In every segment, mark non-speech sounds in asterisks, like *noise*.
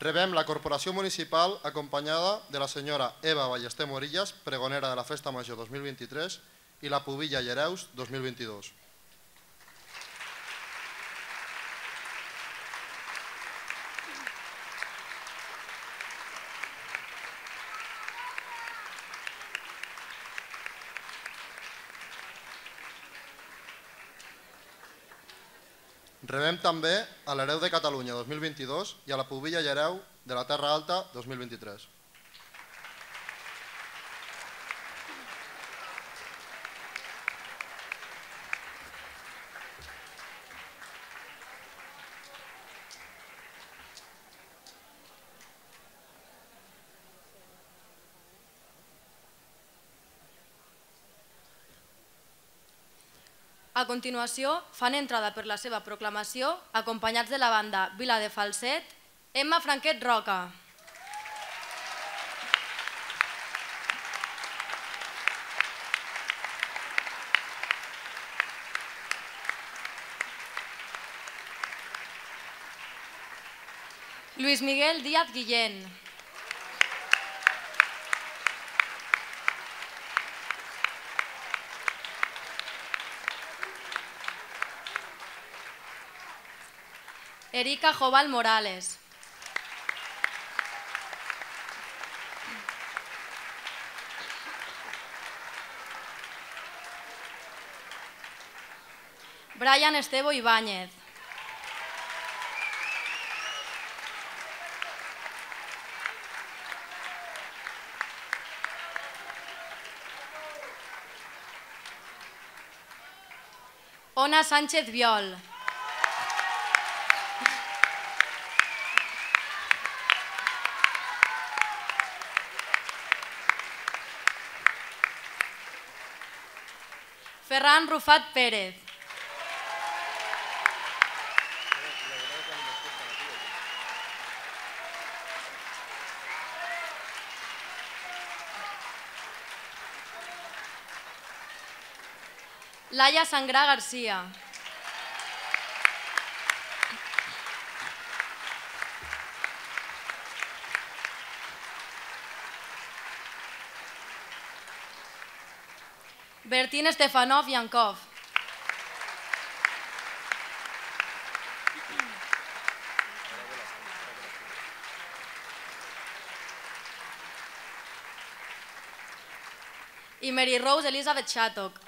rebem la Corporació Municipal acompanyada de la senyora Eva Ballester Morillas, pregonera de la Festa Major 2023 i la Pubilla Llereus 2022. Rebem també a l'Hereu de Catalunya 2022 i a la Pubilla i Hereu de la Terra Alta 2023. Continuació, fan entrada per la seva proclamació, acompanyats de la banda Vila de Falset, Emma Franquet Roca. Luis Miguel Díaz Guillén. Erika Jobal Morales. Brian Estebo Ibáñez. Ona Sánchez Viol. Ferran Rufat Pérez. Laia Sangrà Garcia. Bertín Stefanov Yankov. I Mary Rose Elizabeth Shattock.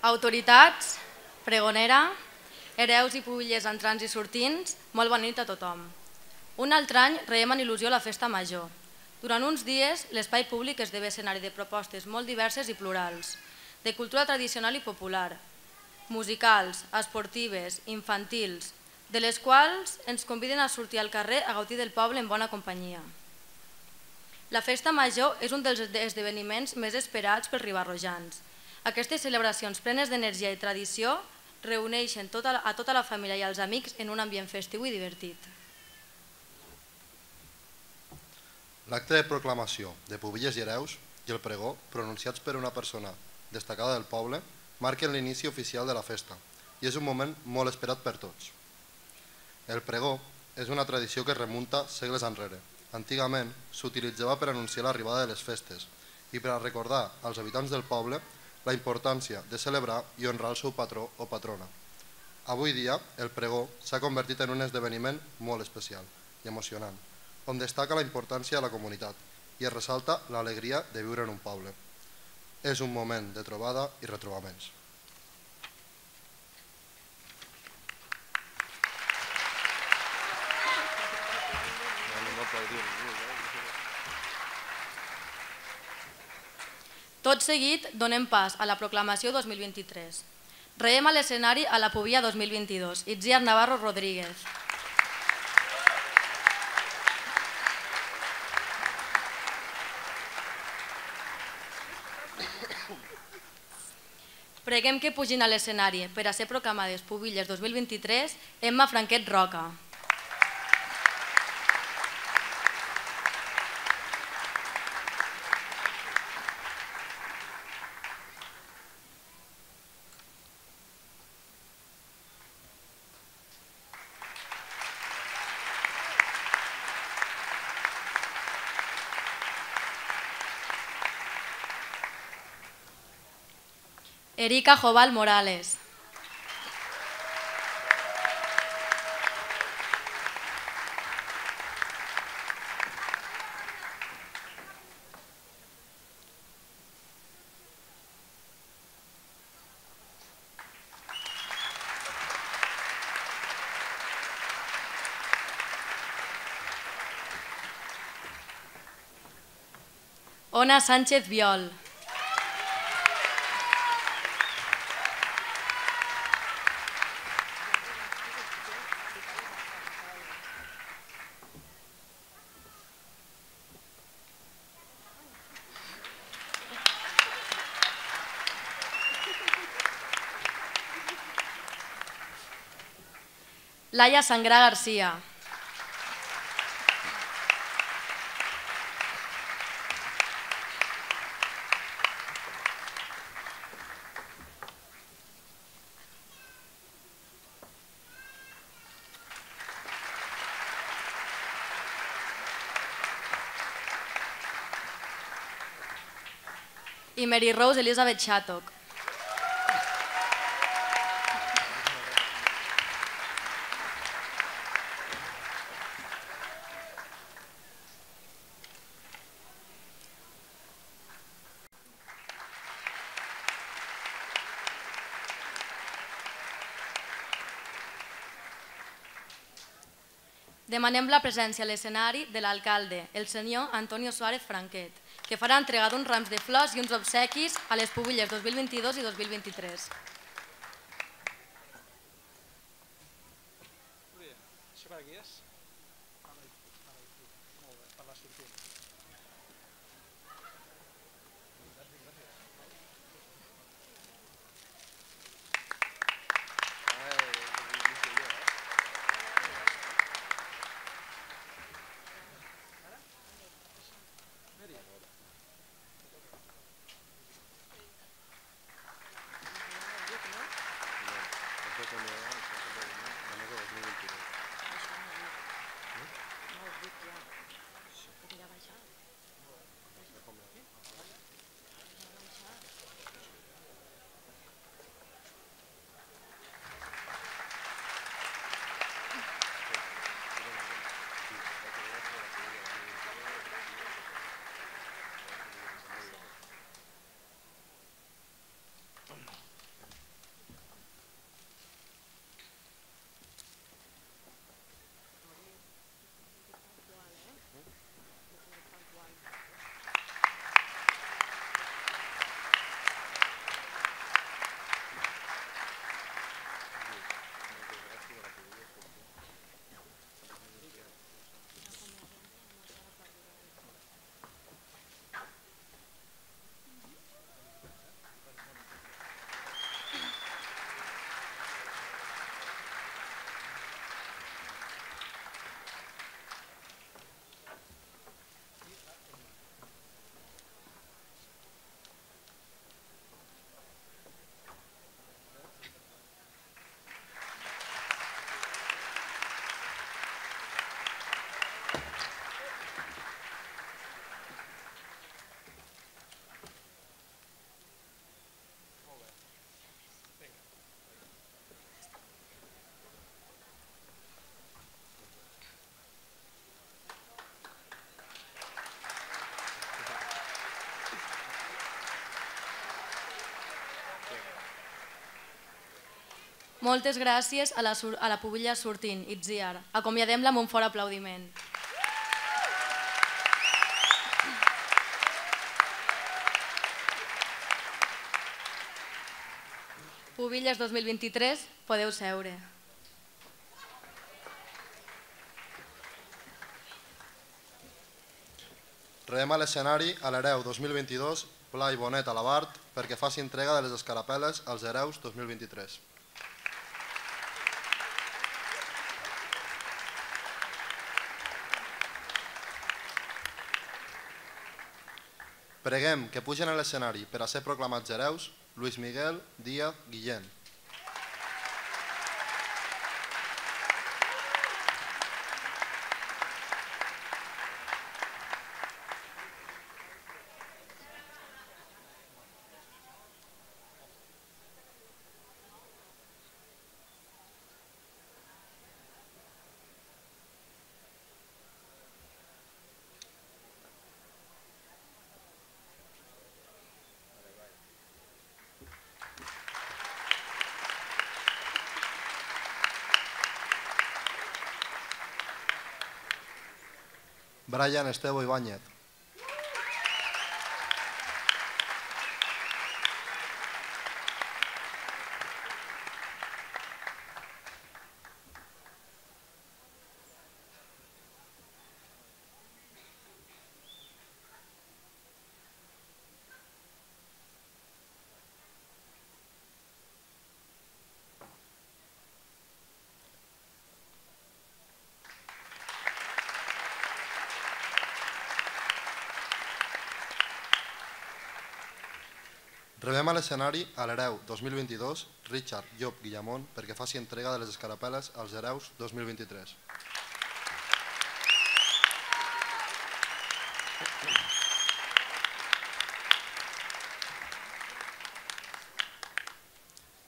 Autoritats, pregonera, hereus i pubillers entrants i sortins, molt bona nit a tothom. Un altre any reiem en il·lusió la festa major. Durant uns dies, l'espai públic esdevé escenari de propostes molt diverses i plurals, de cultura tradicional i popular, musicals, esportives, infantils, de les quals ens conviden a sortir al carrer a gaudir del poble en bona companyia. La festa major és un dels esdeveniments més esperats pels ribarrojans. Aquestes celebracions plenes d'energia i tradició reuneixen tota, a tota la família i als amics en un ambient festiu i divertit. L'acte de proclamació de Pubilles i Hereus i el pregó, pronunciats per una persona destacada del poble, marquen l'inici oficial de la festa i és un moment molt esperat per tots. El pregó és una tradició que remunta segles enrere Antigament s'utilitzava per anunciar l'arribada de les festes i per recordar als habitants del poble la importància de celebrar i honrar el seu patró o patrona. Avui dia, el pregó s'ha convertit en un esdeveniment molt especial i emocionant, on destaca la importància de la comunitat i es ressalta l'alegria de viure en un poble. És un moment de trobada i retrobaments. Tot seguit donem pas a la proclamació 2023. Reem a l'escenari a la Pubia 2022, Itziar Navarro Rodríguez. Preguem que pugin a l'escenari per a ser proclamades Pubilles 2023 Emma Franquet Roca. Erika Jobal Morales. Ona Sánchez Viol. Laia Sangrà Garcia. i Mary Rose Elizabeth Shattock. Demanem la presència a l'escenari de l'alcalde, el senyor Antonio Suárez Franquet, que farà entrega d'uns rams de flors i uns obsequis a les Pubilles 2022 i 2023. Moltes gràcies a la, a la pubilla sortint, Itziar. Acomiadem-la amb un fort aplaudiment. Pubilles 2023, podeu seure. Reem a l'escenari a l'Hereu 2022, Pla i Bonet a l'Abart, perquè faci entrega de les escarapel·les als Hereus 2023. Preguem que pugen a l'escenari per a ser proclamats hereus Luis Miguel Díaz Guillén, Brian Estebo Ibáñez. Rebem a l'escenari a l'Hereu 2022 Richard Llop Guillamont perquè faci entrega de les escarapel·les als Hereus 2023.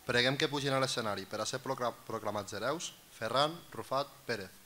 Preguem que pugin a l'escenari per a ser proclamats hereus Ferran Rufat Pérez.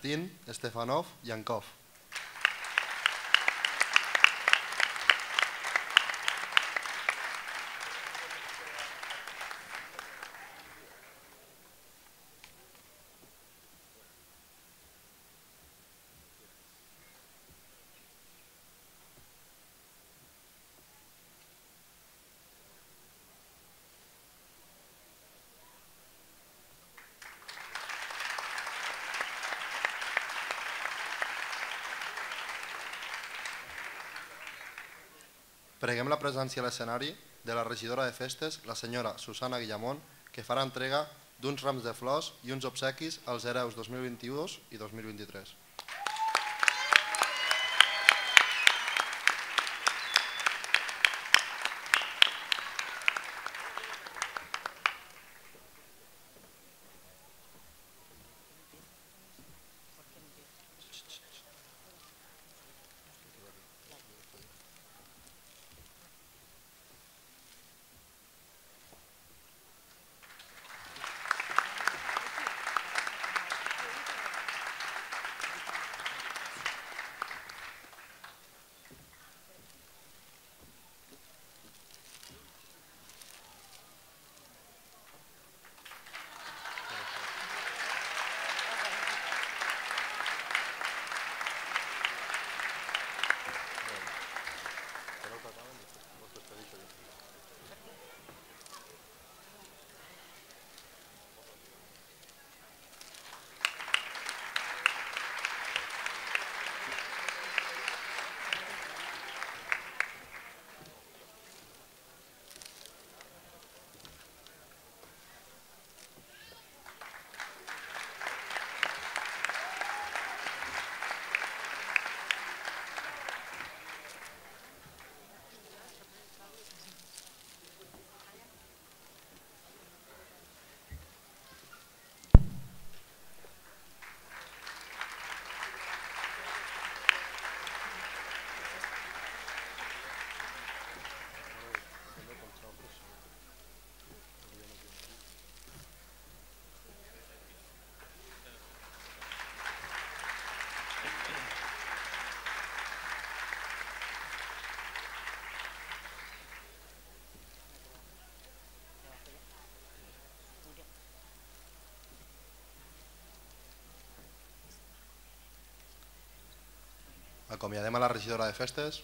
Bertín Stefanov Yankov. Preguem la presència a l'escenari de la regidora de festes, la senyora Susana Guillamont, que farà entrega d'uns rams de flors i uns obsequis als hereus 2022 i 2023. Acomiadem a la regidora de festes.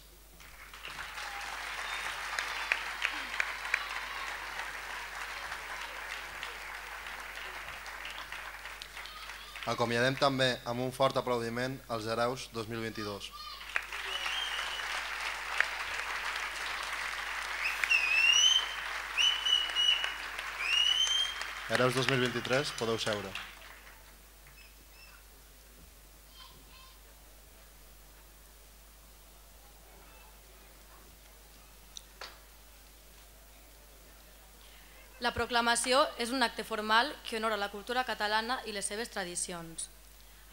Acomiadem també amb un fort aplaudiment als hereus 2022. Hereus 2023, podeu seure. La proclamació és un acte formal que honora la cultura catalana i les seves tradicions.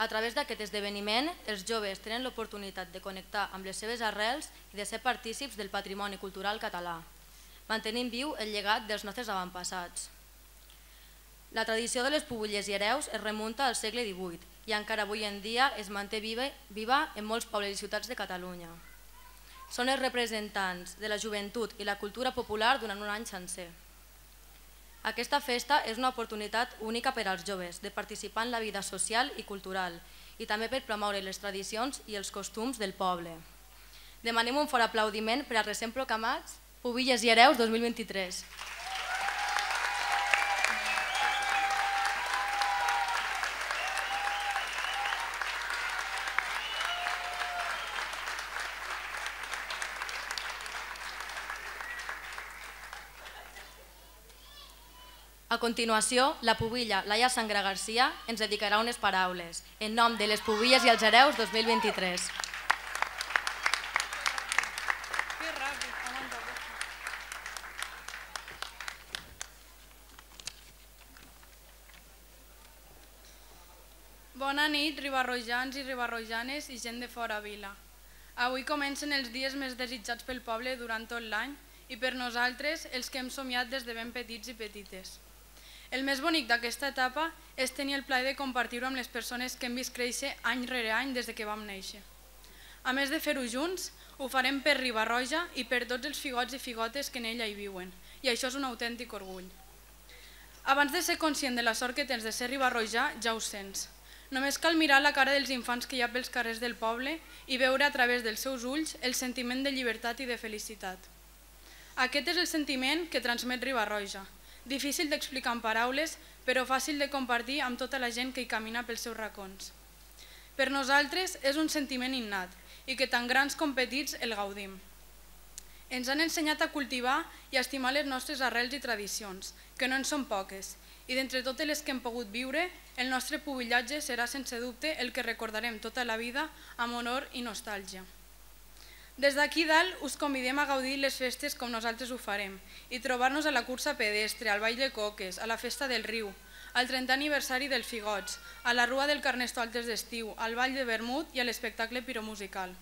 A través d'aquest esdeveniment, els joves tenen l'oportunitat de connectar amb les seves arrels i de ser partícips del patrimoni cultural català, mantenint viu el llegat dels nostres avantpassats. La tradició de les pubulles i hereus es remunta al segle XVIII i encara avui en dia es manté viva, viva en molts pobles i ciutats de Catalunya. Són els representants de la joventut i la cultura popular durant un any sencer. Aquesta festa és una oportunitat única per als joves de participar en la vida social i cultural i també per promoure les tradicions i els costums del poble. Demanem un fort aplaudiment per als recent proclamats Pubilles i Hereus 2023. Continuació, la pubilla Laia Sangra Garcia ens dedicarà unes paraules en nom de les pubilles i els hereus 2023. Bona nit, ribarrojans i ribarrojanes i gent de fora vila. Avui comencen els dies més desitjats pel poble durant tot l'any i per nosaltres els que hem somiat des de ben petits i petites. El més bonic d'aquesta etapa és tenir el plaer de compartir-ho amb les persones que hem vist créixer any rere any des de que vam néixer. A més de fer-ho junts, ho farem per Ribarroja i per tots els figots i figotes que en ella hi viuen, i això és un autèntic orgull. Abans de ser conscient de la sort que tens de ser Ribarroja, ja ho sents. Només cal mirar la cara dels infants que hi ha pels carrers del poble i veure a través dels seus ulls el sentiment de llibertat i de felicitat. Aquest és el sentiment que transmet Ribarroja, difícil d'explicar en paraules, però fàcil de compartir amb tota la gent que hi camina pels seus racons. Per nosaltres és un sentiment innat i que tant grans com petits el gaudim. Ens han ensenyat a cultivar i a estimar les nostres arrels i tradicions, que no en són poques, i d'entre totes les que hem pogut viure, el nostre pubillatge serà sense dubte el que recordarem tota la vida amb honor i nostàlgia. Des d'aquí dalt us convidem a gaudir les festes com nosaltres ho farem i trobar-nos a la cursa pedestre, al Ball de Coques, a la Festa del Riu, al 30 aniversari del Figots, a la Rua del Carnestoltes d'estiu, al Ball de Vermut i a l'espectacle piromusical.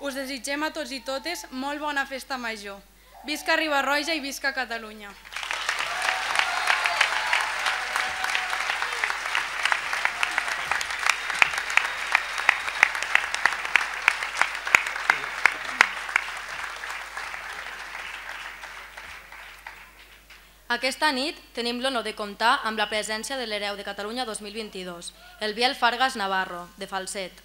Us desitgem a tots i totes molt bona festa major. Visca Ribarroja i visca Catalunya! Aquesta nit tenim l'honor de comptar amb la presència de l'hereu de Catalunya 2022, el Biel Fargas Navarro, de Falset.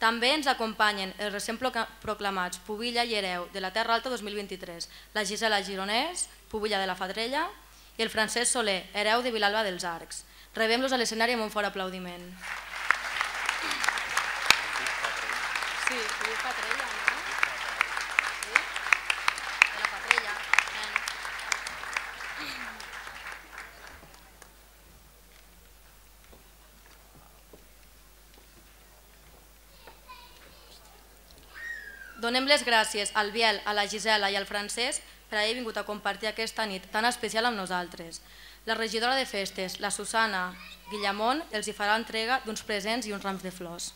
També ens acompanyen els recent proclamats Pubilla i Hereu de la Terra Alta 2023, la Gisela Gironès, Pubilla de la Fadrella, i el Francesc Soler, hereu de Vilalba dels Arcs. Rebem-los a l'escenari amb un fort aplaudiment. Sí, Fadrella. Donem les gràcies al Biel, a la Gisela i al Francesc per haver vingut a compartir aquesta nit tan especial amb nosaltres. La regidora de festes, la Susana Guillamont, els hi farà entrega d'uns presents i uns rams de flors.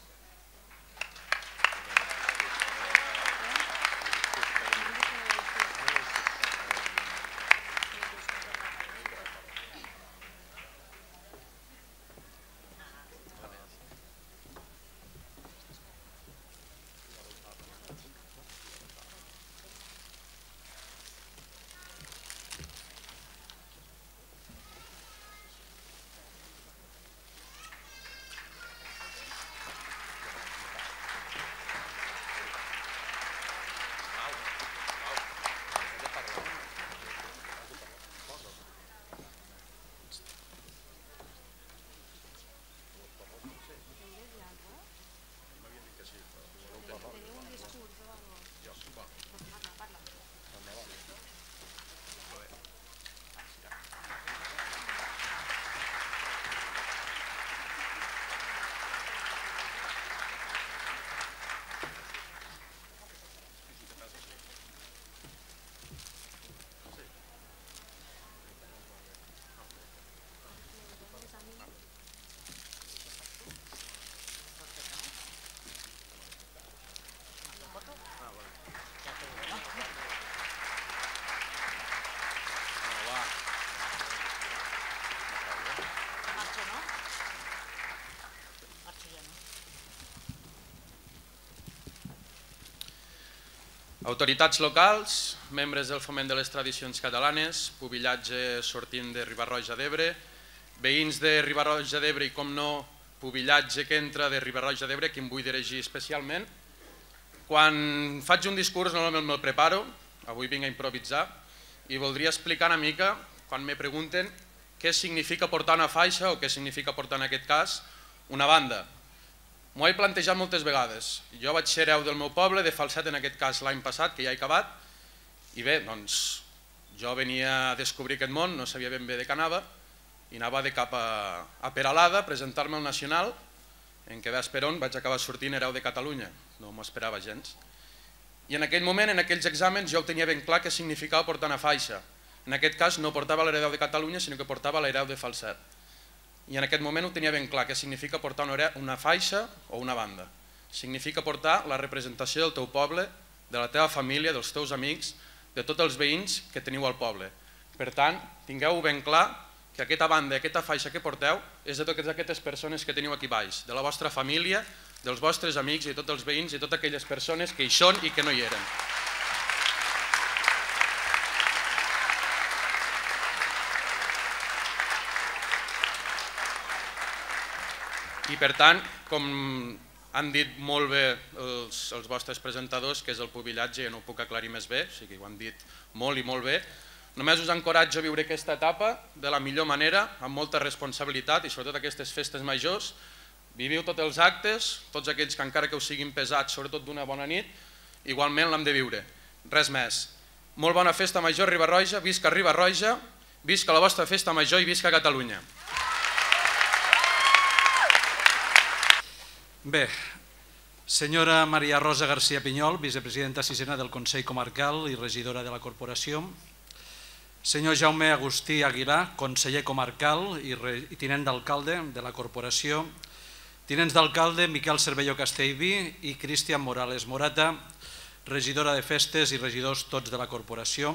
Autoritats locals, membres del Foment de les Tradicions Catalanes, pubillatge sortint de Ribarroja d'Ebre, veïns de Ribarroja d'Ebre i, com no, pubillatge que entra de Ribarroja d'Ebre, que em vull dirigir especialment. Quan faig un discurs normalment me'l preparo, avui vinc a improvisar, i voldria explicar una mica, quan me pregunten què significa portar una faixa o què significa portar en aquest cas una banda. M'ho he plantejat moltes vegades. Jo vaig ser hereu del meu poble, de falset en aquest cas l'any passat, que ja he acabat, i bé, doncs, jo venia a descobrir aquest món, no sabia ben bé de què anava, i anava de cap a, a Peralada a presentar-me al Nacional, en què ves per on vaig acabar sortint hereu de Catalunya, no m'ho esperava gens. I en aquell moment, en aquells exàmens, jo tenia ben clar què significava portar una faixa. En aquest cas no portava l'hereu de Catalunya, sinó que portava l'hereu de Falset. I en aquest moment ho tenia ben clar què significa portar una faixa o una banda. Significa portar la representació del teu poble, de la teva família, dels teus amics, de tots els veïns que teniu al poble. Per tant, tingueu ben clar que aquesta banda, aquesta faixa que porteu, és de totes aquestes persones que teniu aquí baix, de la vostra família, dels vostres amics i tots els veïns i totes aquelles persones que hi són i que no hi eren. I per tant, com han dit molt bé els, els vostres presentadors, que és el pubillatge, jo no ho puc aclarir més bé, o sigui, ho han dit molt i molt bé, Només us encoratjo a viure aquesta etapa de la millor manera, amb molta responsabilitat i sobretot aquestes festes majors. Viviu tots els actes, tots aquells que encara que us siguin pesats, sobretot d'una bona nit, igualment l'hem de viure. Res més. Molt bona festa major Ribarroja, visca Ribarroja, visca la vostra festa major i visca Catalunya. Bé, senyora Maria Rosa García Pinyol, vicepresidenta sisena del Consell Comarcal i regidora de la Corporació, Senyor Jaume Agustí Aguilar, conseller comarcal i, tinent d'alcalde de la corporació, tinents d'alcalde Miquel Cervelló Castellví i Cristian Morales Morata, regidora de festes i regidors tots de la corporació,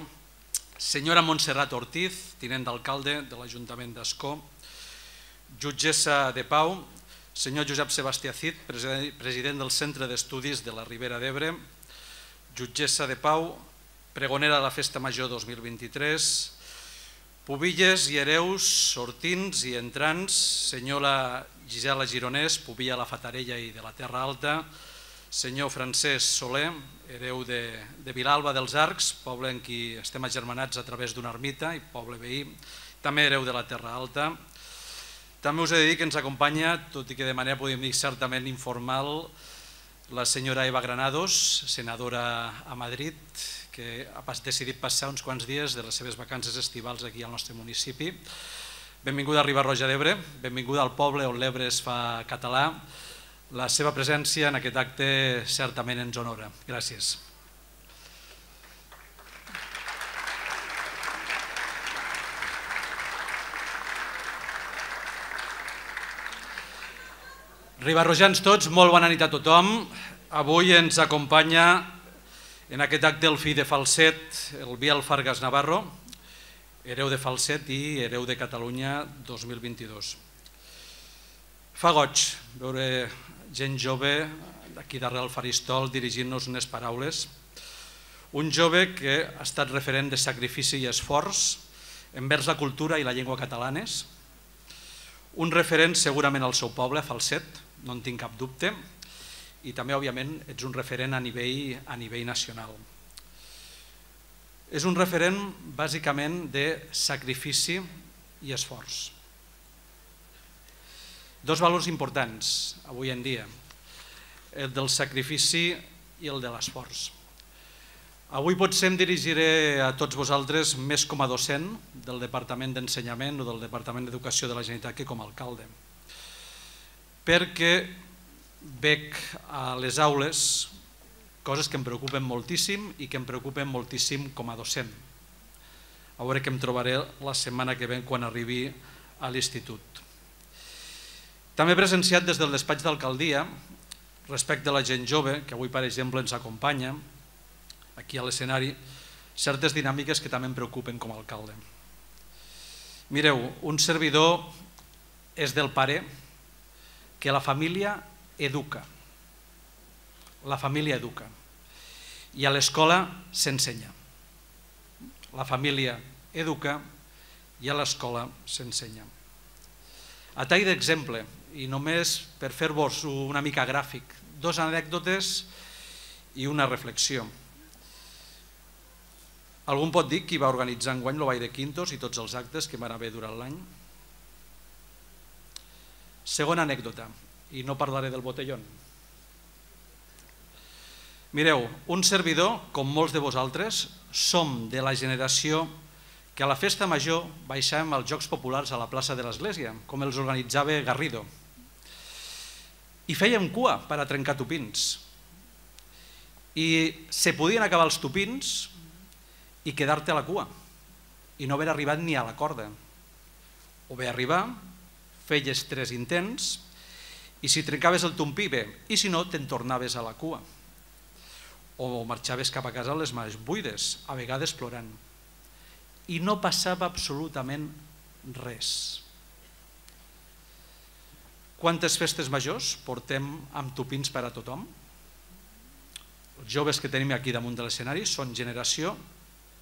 senyora Montserrat Ortiz, tinent d'alcalde de l'Ajuntament d'Escó, jutgessa de Pau, senyor Josep Sebastià Cid, president del Centre d'Estudis de la Ribera d'Ebre, jutgessa de Pau, pregonera de la Festa Major 2023, Pubilles i hereus, sortins i entrants, senyora Gisela Gironès, Pubilla la Fatarella i de la Terra Alta, senyor Francesc Soler, hereu de, de Vilalba dels Arcs, poble en qui estem agermanats a través d'una ermita i poble veí, també hereu de la Terra Alta. També us he de dir que ens acompanya, tot i que de manera podem dir certament informal, la senyora Eva Granados, senadora a Madrid, que ha decidit passar uns quants dies de les seves vacances estivals aquí al nostre municipi. Benvinguda a Ribarroja d'Ebre, benvinguda al poble on l'Ebre es fa català. La seva presència en aquest acte certament ens honora. Gràcies. Ribarrojans tots, molt bona nit a tothom. Avui ens acompanya en aquest acte el fill de Falset, el Biel Fargas Navarro, hereu de Falset i hereu de Catalunya 2022. Fa goig veure gent jove aquí darrere el faristol dirigint-nos unes paraules. Un jove que ha estat referent de sacrifici i esforç envers la cultura i la llengua catalanes. Un referent segurament al seu poble, Falset, no en tinc cap dubte, i també, òbviament, ets un referent a nivell, a nivell nacional. És un referent, bàsicament, de sacrifici i esforç. Dos valors importants avui en dia, el del sacrifici i el de l'esforç. Avui potser em dirigiré a tots vosaltres més com a docent del Departament d'Ensenyament o del Departament d'Educació de la Generalitat que com a alcalde. Perquè veig a les aules coses que em preocupen moltíssim i que em preocupen moltíssim com a docent. A veure què em trobaré la setmana que ve quan arribi a l'institut. També he presenciat des del despatx d'alcaldia, respecte a la gent jove, que avui per exemple ens acompanya aquí a l'escenari, certes dinàmiques que també em preocupen com a alcalde. Mireu, un servidor és del pare que la família educa. La família educa. i a l'escola s'ensenya. La família educa i a l'escola s'ensenya. A tall d'exemple, i només per fer-vos una mica gràfic, dos anècdotes i una reflexió. Algú pot dir qui va organitzar enguany Ball de Quintos i tots els actes que van haver durant l'any? Segona anècdota, i no parlaré del botellón. Mireu, un servidor, com molts de vosaltres, som de la generació que a la festa major baixàvem als Jocs Populars a la plaça de l'Església, com els organitzava Garrido. I fèiem cua per a trencar tupins. I se podien acabar els tupins i quedar-te a la cua i no haver arribat ni a la corda. O bé arribar, feies tres intents i si trencaves el tumpí bé, i si no te'n tornaves a la cua. O marxaves cap a casa a les mans buides, a vegades plorant. I no passava absolutament res. Quantes festes majors portem amb tupins per a tothom? Els joves que tenim aquí damunt de l'escenari són generació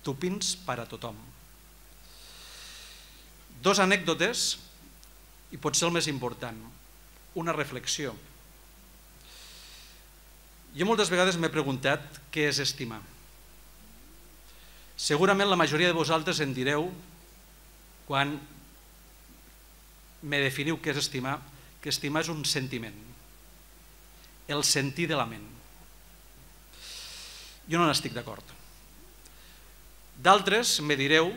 tupins per a tothom. Dos anècdotes i potser el més important, una reflexió. Jo moltes vegades m'he preguntat què és estimar. Segurament la majoria de vosaltres en direu quan me definiu què és estimar, que estimar és un sentiment, el sentir de la ment. Jo no n'estic d'acord. D'altres me direu,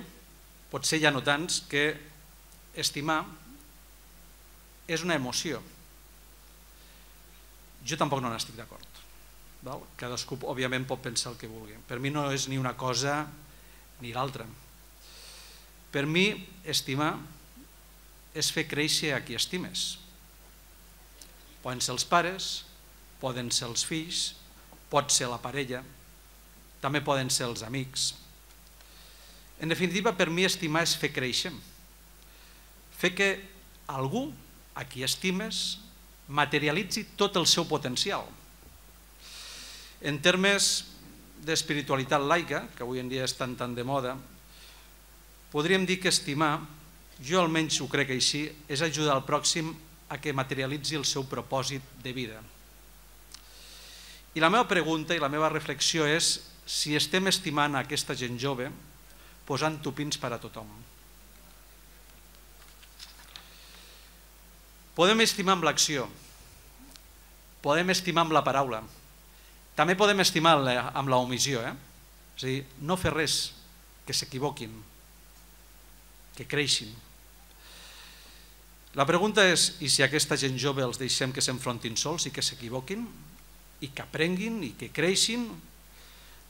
potser ja no tants, que estimar és una emoció. Jo tampoc no n'estic d'acord. Cadascú, òbviament, pot pensar el que vulgui. Per mi no és ni una cosa ni l'altra. Per mi, estimar és fer créixer a qui estimes. Poden ser els pares, poden ser els fills, pot ser la parella, també poden ser els amics. En definitiva, per mi estimar és fer créixer. Fer que algú a qui estimes materialitzi tot el seu potencial. En termes d'espiritualitat laica, que avui en dia estan tan de moda, podríem dir que estimar, jo almenys ho crec així, és ajudar al pròxim a que materialitzi el seu propòsit de vida. I la meva pregunta i la meva reflexió és si estem estimant aquesta gent jove posant tupins per a tothom. Podem estimar amb l'acció, podem estimar amb la paraula, també podem estimar amb la omissió, eh? és a dir, no fer res, que s'equivoquin, que creixin, la pregunta és, i si aquesta gent jove els deixem que s'enfrontin sols i que s'equivoquin, i que aprenguin i que creixin,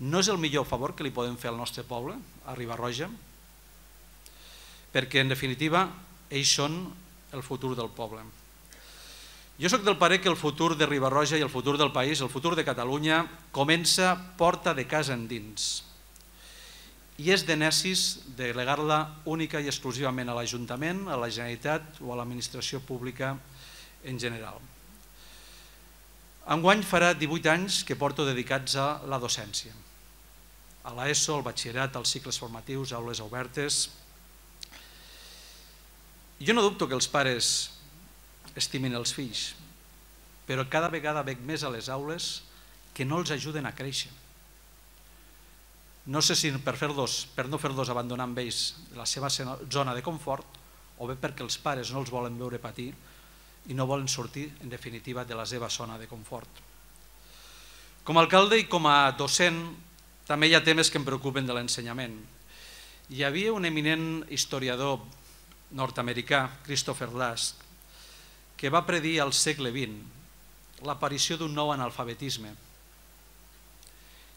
no és el millor favor que li podem fer al nostre poble, a Ribarroja? Perquè, en definitiva, ells són el futur del poble. Jo sóc del pare que el futur de Ribarroja i el futur del país, el futur de Catalunya, comença porta de casa endins i és de necis delegar-la única i exclusivament a l'Ajuntament, a la Generalitat o a l'administració pública en general. Enguany farà 18 anys que porto dedicats a la docència, a l'ESO, al batxillerat, als cicles formatius, aules obertes. Jo no dubto que els pares estimin els fills, però cada vegada veig més a les aules que no els ajuden a créixer no sé si per, fer per no fer-los abandonar amb ells la seva zona de confort o bé perquè els pares no els volen veure patir i no volen sortir, en definitiva, de la seva zona de confort. Com a alcalde i com a docent també hi ha temes que em preocupen de l'ensenyament. Hi havia un eminent historiador nord-americà, Christopher Lask, que va predir al segle XX l'aparició d'un nou analfabetisme,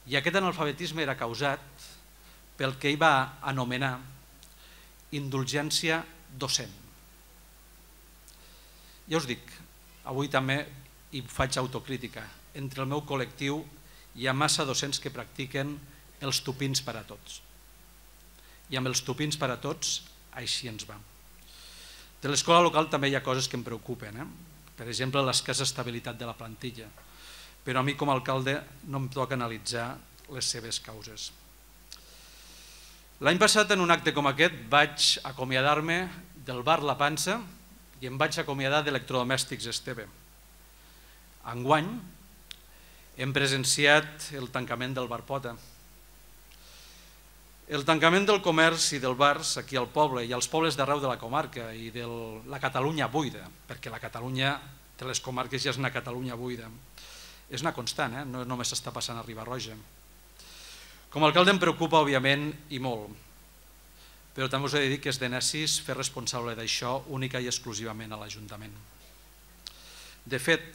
i aquest analfabetisme era causat pel que ell va anomenar indulgència docent. Ja us dic, avui també hi faig autocrítica. Entre el meu col·lectiu hi ha massa docents que practiquen els tupins per a tots. I amb els tupins per a tots, així ens va. De l'escola local també hi ha coses que em preocupen. Eh? Per exemple, l'escassa estabilitat de la plantilla però a mi com a alcalde no em toca analitzar les seves causes. L'any passat, en un acte com aquest, vaig acomiadar-me del bar La Pansa i em vaig acomiadar d'Electrodomèstics Esteve. Enguany hem presenciat el tancament del bar Pota. El tancament del comerç i del bars aquí al poble i als pobles d'arreu de la comarca i de la Catalunya buida, perquè la Catalunya de les comarques ja és una Catalunya buida, és una constant, eh? no només està passant a Ribarroja. Com a alcalde em preocupa, òbviament, i molt, però també us he de dir que és de necis fer responsable d'això única i exclusivament a l'Ajuntament. De fet,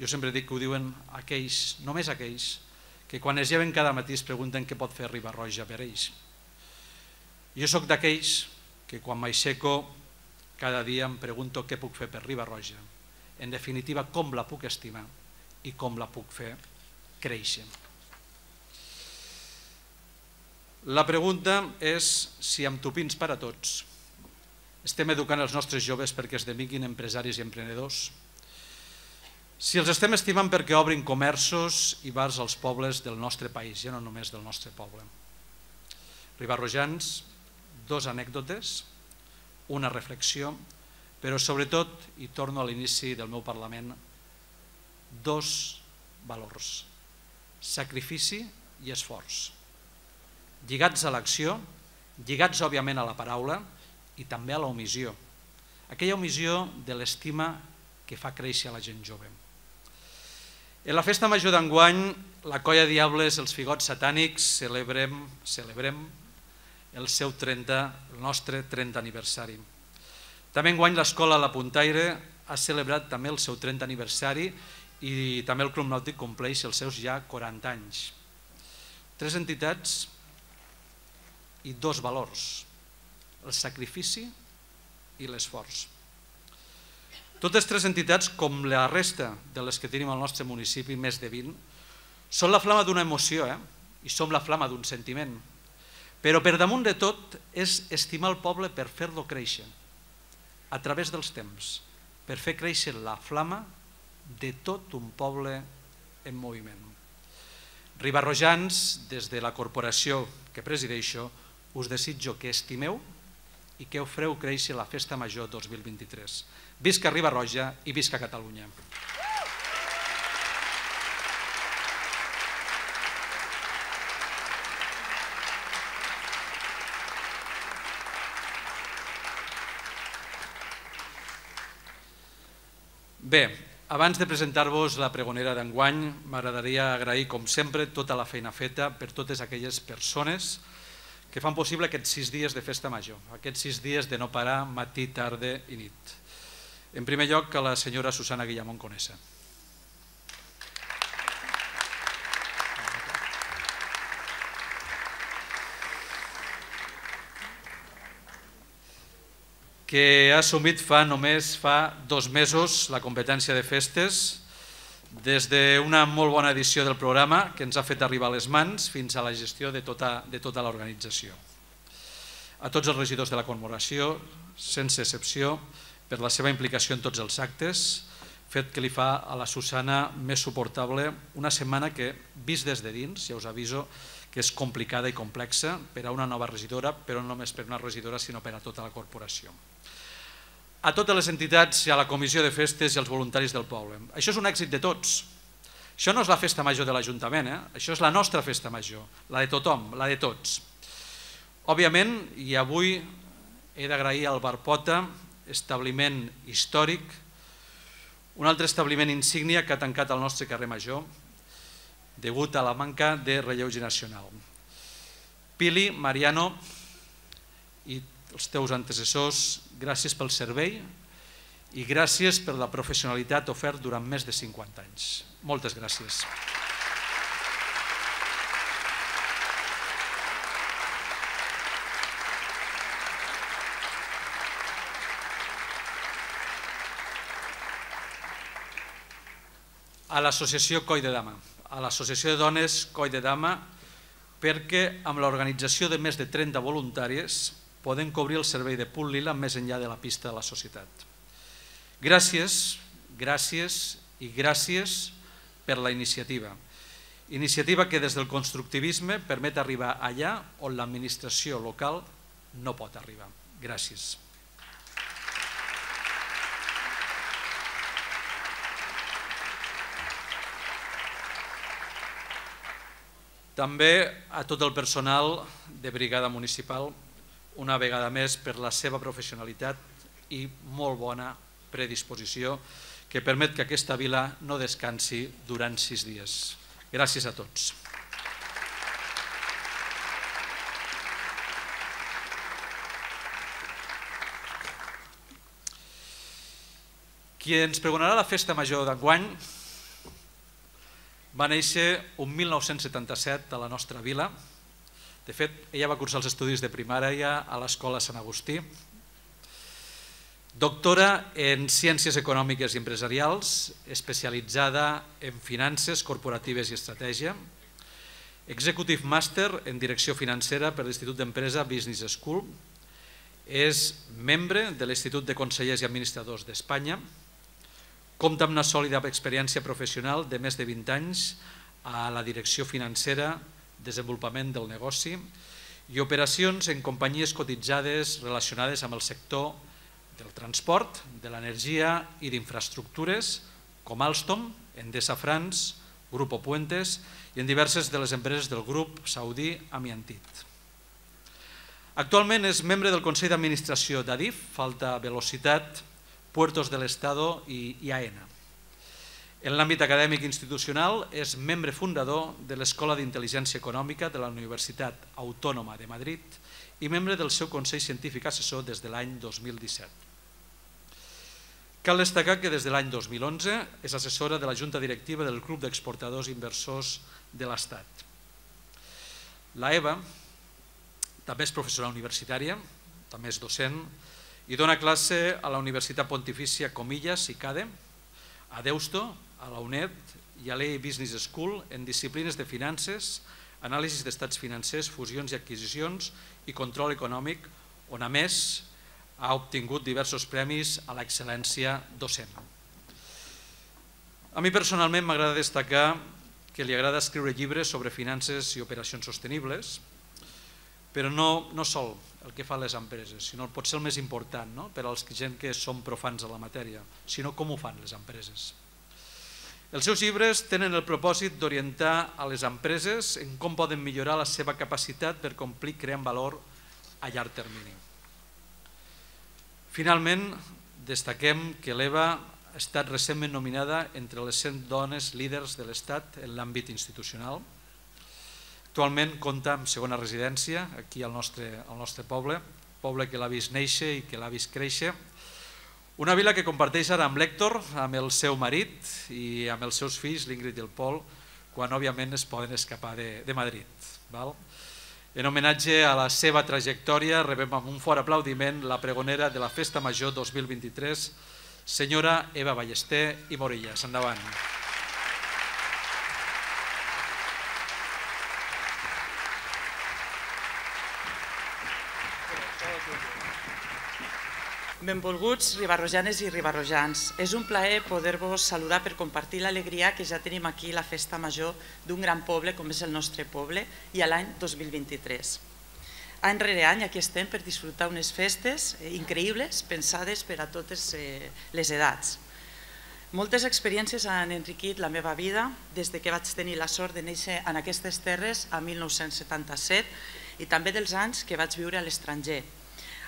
jo sempre dic que ho diuen aquells, només aquells, que quan es lleven cada matí es pregunten què pot fer Ribarroja per ells. Jo sóc d'aquells que quan m'aixeco cada dia em pregunto què puc fer per Ribarroja, en definitiva com la puc estimar i com la puc fer créixer. La pregunta és si amb topins per a tots estem educant els nostres joves perquè esdevinguin empresaris i emprenedors, si els estem estimant perquè obrin comerços i bars als pobles del nostre país, ja no només del nostre poble. Ribarrojans, dos anècdotes, una reflexió, però sobretot, i torno a l'inici del meu Parlament, dos valors, sacrifici i esforç, lligats a l'acció, lligats òbviament a la paraula i també a l'omissió, aquella omissió de l'estima que fa créixer la gent jove. En la festa major d'enguany, la colla Diables, els figots satànics, celebrem, celebrem el seu 30, el nostre 30 aniversari. També enguany l'escola La Puntaire ha celebrat també el seu 30 aniversari i també el Club Nàutic compleix els seus ja 40 anys. Tres entitats i dos valors, el sacrifici i l'esforç. Totes tres entitats, com la resta de les que tenim al nostre municipi, més de 20, són la flama d'una emoció eh? i som la flama d'un sentiment. Però per damunt de tot és estimar el poble per fer-lo créixer, a través dels temps, per fer créixer la flama de tot un poble en moviment. Ribarrojans, des de la corporació que presideixo, us desitjo que estimeu i que ho fareu créixer la Festa Major 2023. Visca Ribarroja i visca Catalunya. Bé, abans de presentar-vos la pregonera d'enguany, m'agradaria agrair, com sempre, tota la feina feta per totes aquelles persones que fan possible aquests sis dies de festa major, aquests sis dies de no parar matí, tarda i nit. En primer lloc, a la senyora Susana Guillamón Conesa. que ha assumit fa només fa dos mesos la competència de festes des d'una molt bona edició del programa que ens ha fet arribar a les mans fins a la gestió de tota, de tota l'organització. A tots els regidors de la commemoració, sense excepció, per la seva implicació en tots els actes, fet que li fa a la Susana més suportable una setmana que, vist des de dins, ja us aviso, que és complicada i complexa per a una nova regidora, però no només per una regidora, sinó per a tota la corporació. A totes les entitats i a la comissió de festes i als voluntaris del poble. Això és un èxit de tots. Això no és la festa major de l'Ajuntament, eh? això és la nostra festa major, la de tothom, la de tots. Òbviament, i avui he d'agrair al Barpota establiment històric, un altre establiment insígnia que ha tancat el nostre carrer Major degut a la manca de relleu generacional. Pili, Mariano i els teus antecessors, gràcies pel servei i gràcies per la professionalitat ofert durant més de 50 anys. Moltes gràcies. A l'associació Coi de Dama, a l'associació de dones Coi de Dama, perquè amb l'organització de més de 30 voluntàries podem cobrir el servei de punt lila més enllà de la pista de la societat. Gràcies, gràcies i gràcies per la iniciativa. Iniciativa que des del constructivisme permet arribar allà on l'administració local no pot arribar. Gràcies. També a tot el personal de Brigada Municipal, una vegada més per la seva professionalitat i molt bona predisposició que permet que aquesta vila no descansi durant sis dies. Gràcies a tots. Qui ens pregonarà la festa major d'enguany va néixer un 1977 a la nostra vila. De fet, ella va cursar els estudis de primària a l'Escola Sant Agustí. Doctora en Ciències Econòmiques i Empresarials, especialitzada en Finances Corporatives i Estratègia. Executive Master en Direcció Financera per l'Institut d'Empresa Business School. És membre de l'Institut de Consellers i Administradors d'Espanya Compta amb una sòlida experiència professional de més de 20 anys a la direcció financera, desenvolupament del negoci i operacions en companyies cotitzades relacionades amb el sector del transport, de l'energia i d'infraestructures, com Alstom, Endesa France, Grupo Puentes i en diverses de les empreses del grup saudí Amiantit. Actualment és membre del Consell d'Administració d'Adif, Falta Velocitat, Puertos del Estado i, AENA. En l'àmbit acadèmic institucional és membre fundador de l'Escola d'Intel·ligència Econòmica de la Universitat Autònoma de Madrid i membre del seu Consell Científic Assessor des de l'any 2017. Cal destacar que des de l'any 2011 és assessora de la Junta Directiva del Club d'Exportadors i Inversors de l'Estat. La EVA també és professora universitària, també és docent, i dona classe a la Universitat Pontifícia Comillas i CADE, a Deusto, a la UNED i a l'EI Business School en disciplines de finances, anàlisis d'estats financers, fusions i adquisicions i control econòmic, on a més ha obtingut diversos premis a l'excel·lència docent. A mi personalment m'agrada destacar que li agrada escriure llibres sobre finances i operacions sostenibles, però no, no sol el que fan les empreses, sinó pot ser el més important no? per als gent que són profans de la matèria, sinó com ho fan les empreses. Els seus llibres tenen el propòsit d'orientar a les empreses en com poden millorar la seva capacitat per complir creant valor a llarg termini. Finalment, destaquem que l'EVA ha estat recentment nominada entre les 100 dones líders de l'Estat en l'àmbit institucional, Actualment compta amb segona residència aquí al nostre, al nostre poble, poble que l'ha vist néixer i que l'ha vist créixer. Una vila que comparteix ara amb l'Hèctor, amb el seu marit i amb els seus fills, l'Ingrid i el Pol, quan òbviament es poden escapar de, de Madrid. Val? En homenatge a la seva trajectòria, rebem amb un fort aplaudiment la pregonera de la Festa Major 2023, senyora Eva Ballester i Morillas. Endavant. Endavant. Benvolguts ribarrojanes i ribarrojans. És un plaer poder-vos saludar per compartir l'alegria que ja tenim aquí la festa major d'un gran poble com és el nostre poble i l'any 2023. Any rere any aquí estem per disfrutar unes festes eh, increïbles pensades per a totes eh, les edats. Moltes experiències han enriquit la meva vida des de que vaig tenir la sort de néixer en aquestes terres a 1977 i també dels anys que vaig viure a l'estranger,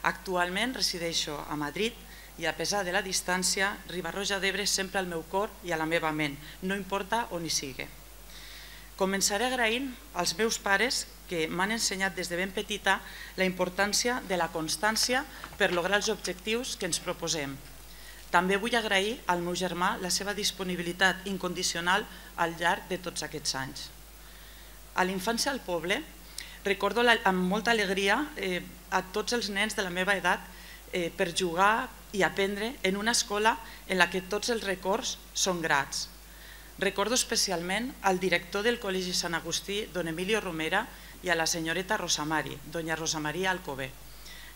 Actualment resideixo a Madrid i a pesar de la distància, Ribarroja d'Ebre sempre al meu cor i a la meva ment, no importa on hi sigui. Començaré agraint als meus pares que m'han ensenyat des de ben petita la importància de la constància per lograr els objectius que ens proposem. També vull agrair al meu germà la seva disponibilitat incondicional al llarg de tots aquests anys. A l'infància al poble recordo amb molta alegria eh, a tots els nens de la meva edat eh, per jugar i aprendre en una escola en la que tots els records són grats. Recordo especialment al director del Col·legi Sant Agustí, don Emilio Romera, i a la senyoreta Rosamari, doña Rosa Maria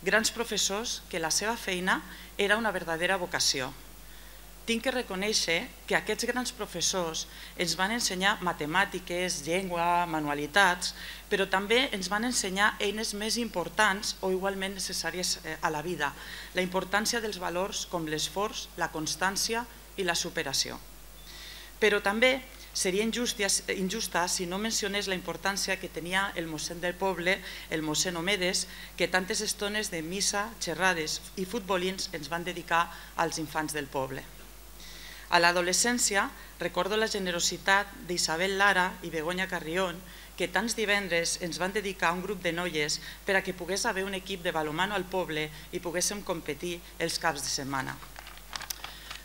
Grans professors que la seva feina era una verdadera vocació. Tinc que reconèixer que aquests grans professors ens van ensenyar matemàtiques, llengua, manualitats, però també ens van ensenyar eines més importants o igualment necessàries eh, a la vida, la importància dels valors com l'esforç, la constància i la superació. Però també seria injusta, si no mencionés la importància que tenia el mossèn del poble, el mossèn Omedes, que tantes estones de missa, xerrades i futbolins ens van dedicar als infants del poble. A l'adolescència recordo la generositat d'Isabel Lara i Begoña Carrión, que tants divendres ens van dedicar a un grup de noies per a que pogués haver un equip de balomano al poble i poguéssim competir els caps de setmana.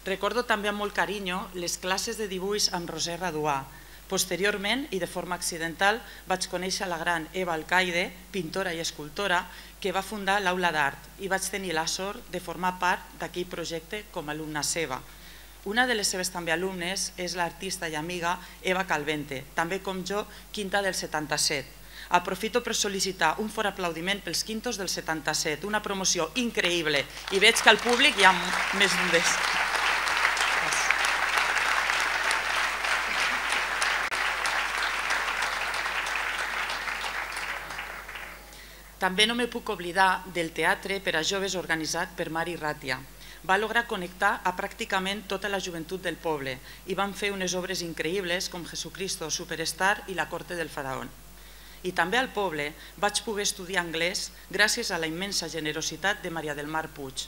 Recordo també amb molt carinyo les classes de dibuix amb Roser Raduà. Posteriorment, i de forma accidental, vaig conèixer la gran Eva Alcaide, pintora i escultora, que va fundar l'Aula d'Art i vaig tenir la sort de formar part d'aquell projecte com a alumna seva. Una de les seves també alumnes és l'artista i amiga Eva Calvente, també com jo, quinta del 77. Aprofito per sol·licitar un fort aplaudiment pels quintos del 77, una promoció increïble i veig que al públic hi ha més d'un. També no me puc oblidar del teatre per a joves organitzat per Mari Ràtia va lograr connectar a pràcticament tota la joventut del poble i van fer unes obres increïbles com Jesucristo Superstar i La Corte del Faraón. I també al poble vaig poder estudiar anglès gràcies a la immensa generositat de Maria del Mar Puig.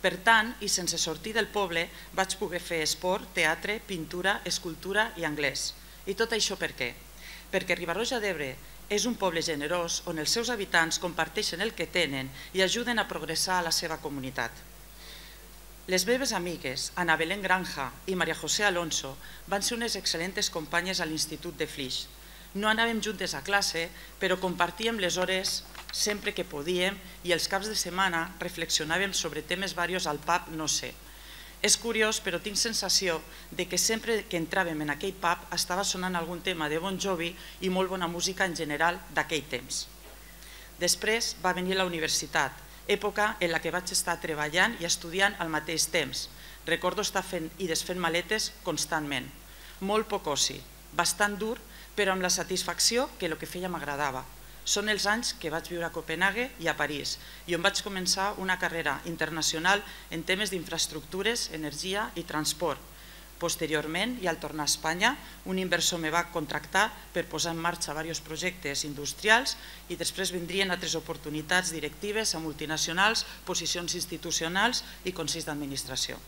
Per tant, i sense sortir del poble, vaig poder fer esport, teatre, pintura, escultura i anglès. I tot això per què? Perquè Ribarroja d'Ebre és un poble generós on els seus habitants comparteixen el que tenen i ajuden a progressar a la seva comunitat. Les meves amigues, Ana Belén Granja i Maria José Alonso, van ser unes excel·lentes companyes a l'Institut de Flix. No anàvem juntes a classe, però compartíem les hores sempre que podíem i els caps de setmana reflexionàvem sobre temes varios al pub no sé. És curiós, però tinc sensació de que sempre que entràvem en aquell pub estava sonant algun tema de Bon Jovi i molt bona música en general d'aquell temps. Després va venir la universitat època en la que vaig estar treballant i estudiant al mateix temps. Recordo estar fent i desfent maletes constantment. Molt poc oci, bastant dur, però amb la satisfacció que el que feia m'agradava. Són els anys que vaig viure a Copenhague i a París i on vaig començar una carrera internacional en temes d'infraestructures, energia i transport, Posteriorment, i al tornar a Espanya, un inversor me va contractar per posar en marxa diversos projectes industrials i després vindrien altres oportunitats directives a multinacionals, posicions institucionals i consells d'administració.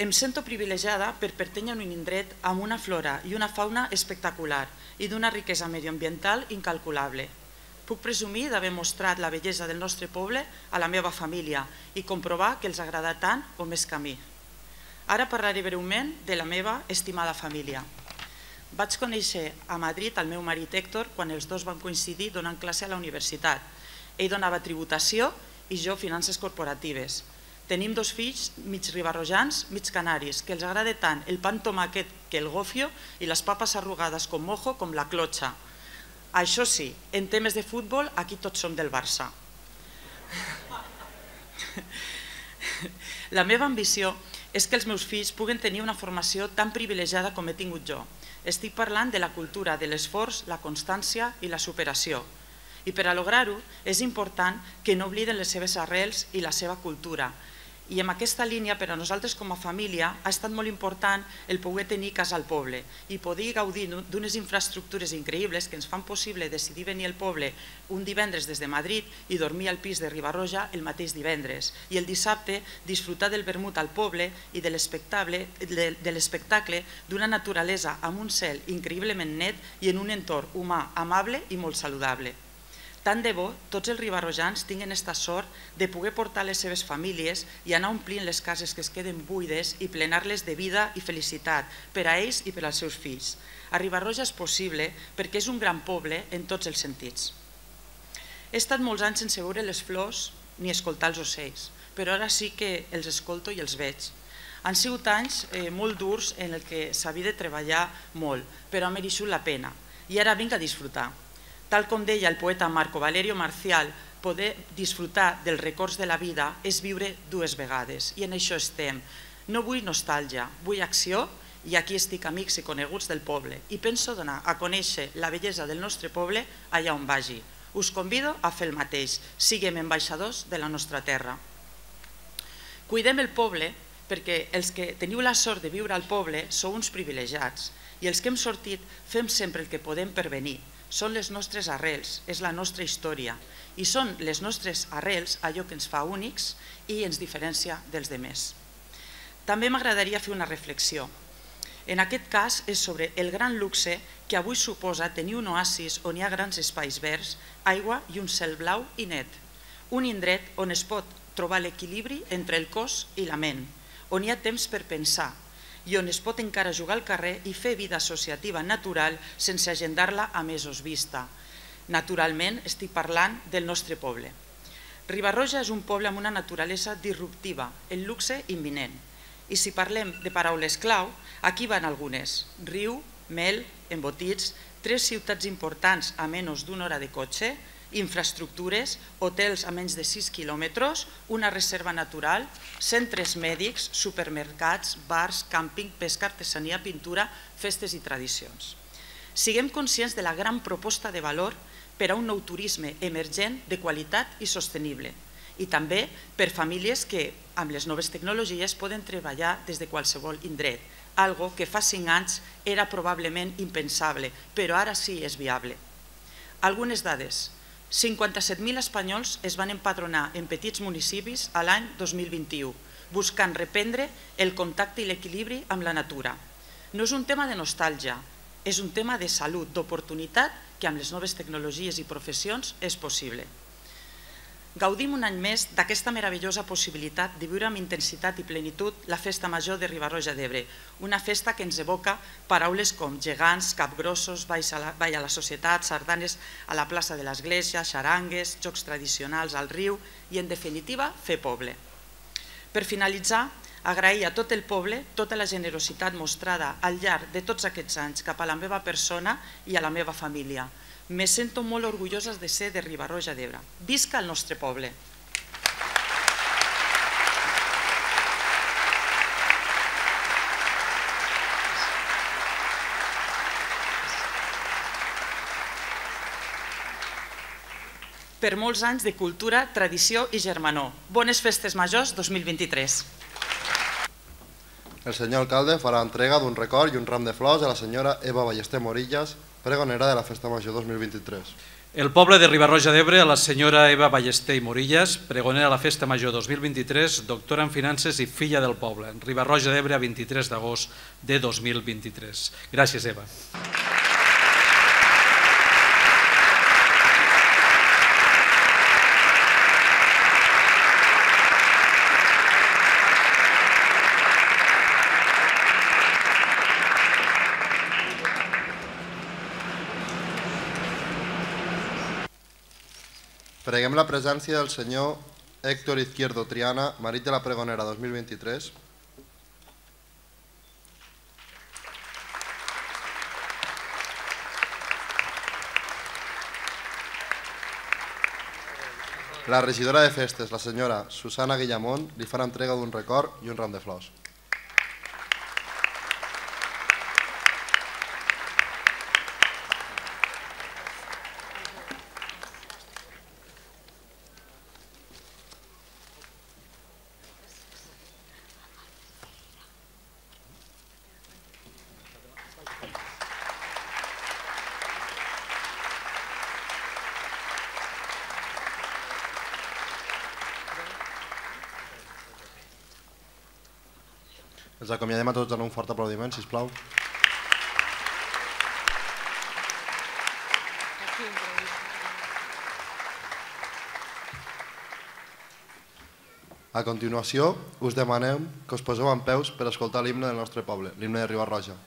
Em sento privilegiada per pertènyer a un indret amb una flora i una fauna espectacular i d'una riquesa medioambiental incalculable. Puc presumir d'haver mostrat la bellesa del nostre poble a la meva família i comprovar que els agrada tant o més que a mi. Ara parlaré breument de la meva estimada família. Vaig conèixer a Madrid el meu marit Héctor quan els dos van coincidir donant classe a la universitat. Ell donava tributació i jo finances corporatives. Tenim dos fills mig ribarrojans, mig canaris, que els agrada tant el pan tomàquet que el gofio i les papes arrugades com mojo com la clotxa. Això sí, en temes de futbol aquí tots som del Barça. *laughs* La meva ambició és que els meus fills puguen tenir una formació tan privilegiada com he tingut jo. Estic parlant de la cultura de l'esforç, la constància i la superació. I per a lograr-ho és important que no obliden les seves arrels i la seva cultura, i en aquesta línia, per a nosaltres com a família, ha estat molt important el poder tenir casa al poble i poder gaudir d'unes infraestructures increïbles que ens fan possible decidir venir al poble un divendres des de Madrid i dormir al pis de Ribarroja el mateix divendres i el dissabte disfrutar del vermut al poble i de l'espectacle d'una naturalesa amb un cel increïblement net i en un entorn humà amable i molt saludable. Tant de bo tots els ribarrojans tinguin esta sort de poder portar les seves famílies i anar omplint les cases que es queden buides i plenar-les de vida i felicitat per a ells i per als seus fills. A Ribarroja és possible perquè és un gran poble en tots els sentits. He estat molts anys sense veure les flors ni escoltar els ocells, però ara sí que els escolto i els veig. Han sigut anys eh, molt durs en el que s'havia de treballar molt, però ha mereixut la pena i ara vinc a disfrutar. Tal com deia el poeta Marco Valerio Marcial, poder disfrutar dels records de la vida és viure dues vegades i en això estem. No vull nostàlgia, vull acció i aquí estic amics i coneguts del poble i penso donar a conèixer la bellesa del nostre poble allà on vagi. Us convido a fer el mateix, siguem ambaixadors de la nostra terra. Cuidem el poble perquè els que teniu la sort de viure al poble sou uns privilegiats i els que hem sortit fem sempre el que podem per venir. Són les nostres arrels, és la nostra història i són les nostres arrels allò que ens fa únics i ens diferencia dels demés. També m'agradaria fer una reflexió. En aquest cas és sobre el gran luxe que avui suposa tenir un oasis on hi ha grans espais verds, aigua i un cel blau i net. Un indret on es pot trobar l'equilibri entre el cos i la ment, on hi ha temps per pensar i on es pot encara jugar al carrer i fer vida associativa natural sense agendar-la a mesos vista. Naturalment, estic parlant del nostre poble. Ribarroja és un poble amb una naturalesa disruptiva, el luxe imminent. I si parlem de paraules clau, aquí van algunes. Riu, mel, embotits, tres ciutats importants a menys d'una hora de cotxe, infraestructures, hotels a menys de 6 quilòmetres, una reserva natural, centres mèdics, supermercats, bars, càmping, pesca, artesania, pintura, festes i tradicions. Siguem conscients de la gran proposta de valor per a un nou turisme emergent de qualitat i sostenible i també per famílies que amb les noves tecnologies poden treballar des de qualsevol indret, algo que fa cinc anys era probablement impensable, però ara sí és viable. Algunes dades. 57.000 espanyols es van empadronar en petits municipis a l'any 2021, buscant reprendre el contacte i l'equilibri amb la natura. No és un tema de nostàlgia, és un tema de salut, d'oportunitat que amb les noves tecnologies i professions és possible. Gaudim un any més d'aquesta meravellosa possibilitat de viure amb intensitat i plenitud la Festa Major de Ribarroja d'Ebre, una festa que ens evoca paraules com gegants, capgrossos, ball a, la, societat, sardanes a la plaça de l'Església, xarangues, jocs tradicionals al riu i, en definitiva, fer poble. Per finalitzar, agrair a tot el poble tota la generositat mostrada al llarg de tots aquests anys cap a la meva persona i a la meva família, me sento molt orgullosa de ser de Ribarroja d'Ebre. Visca el nostre poble! per molts anys de cultura, tradició i germanor. Bones festes majors 2023. El senyor alcalde farà entrega d'un record i un ram de flors a la senyora Eva Ballester Morillas, pregonera de la Festa Major 2023. El poble de Ribarroja d'Ebre la senyora Eva Ballester i Morillas, pregonera de la Festa Major 2023, doctora en Finances i filla del poble, Ribarroja d'Ebre a 23 d'agost de 2023. Gràcies, Eva. Preguem la presència del senyor Héctor Izquierdo Triana, marit de la pregonera 2023. La regidora de festes, la senyora Susana Guillamont, li farà entrega d'un record i un ram de flors. Els acomiadem a tots en un fort aplaudiment, si plau. A continuació, us demanem que us poseu en peus per escoltar l'himne del nostre poble, l'himne de Ribarroja.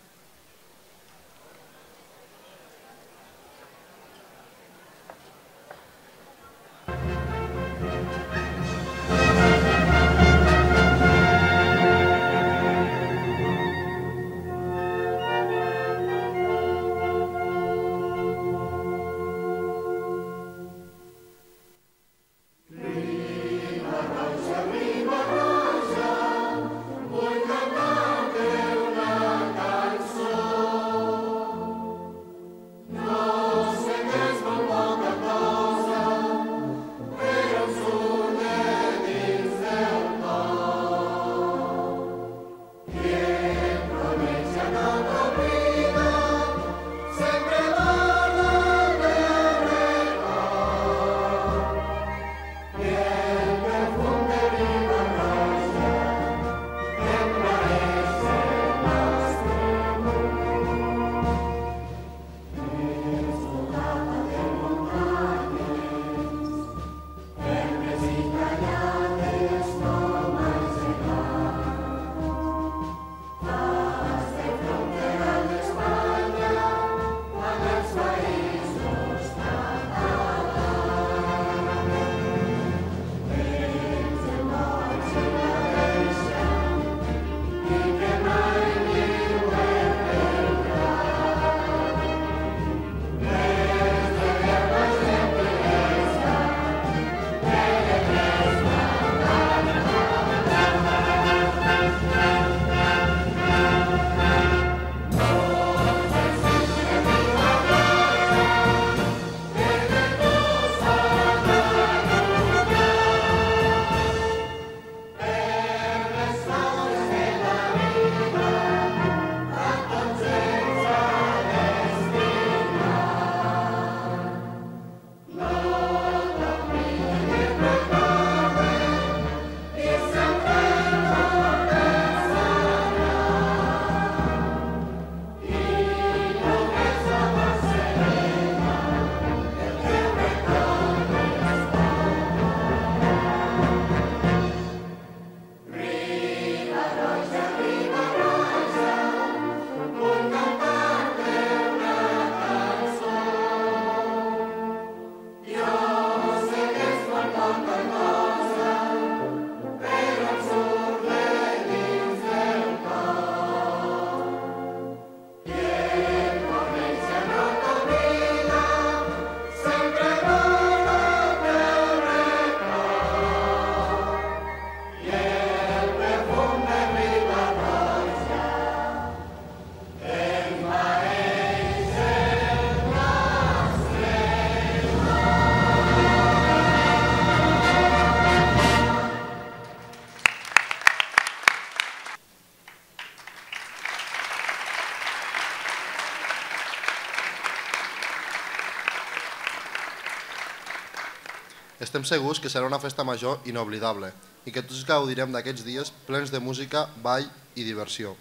Estem segurs que serà una festa major inoblidable i que tots gaudirem d'aquests dies plens de música, ball i diversió.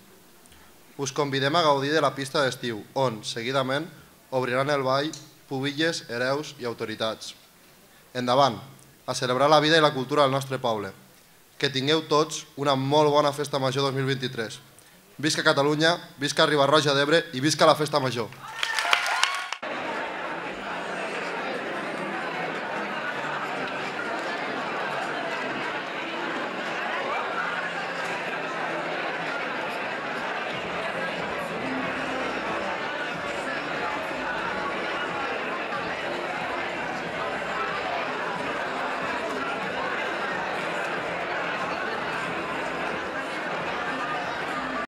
Us convidem a gaudir de la pista d'estiu, on, seguidament, obriran el ball pubilles, hereus i autoritats. Endavant, a celebrar la vida i la cultura del nostre poble. Que tingueu tots una molt bona festa major 2023. Visca Catalunya, visca Ribarroja d'Ebre i visca la festa major.